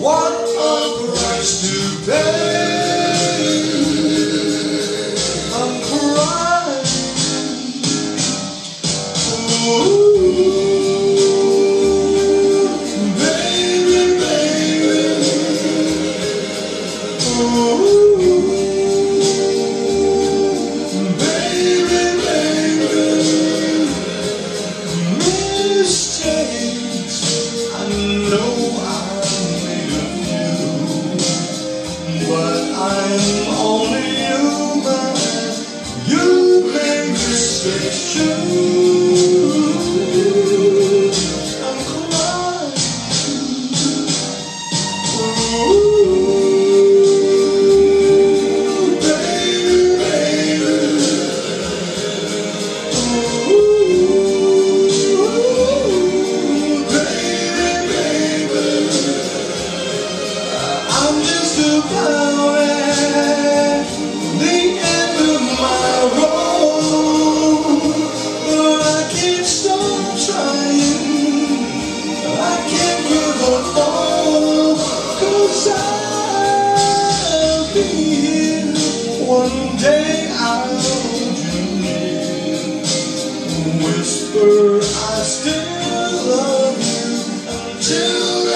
What a price to pay. I'm crying. Ooh. One day I'll hold you near. Whisper I still love you Until